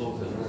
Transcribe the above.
sources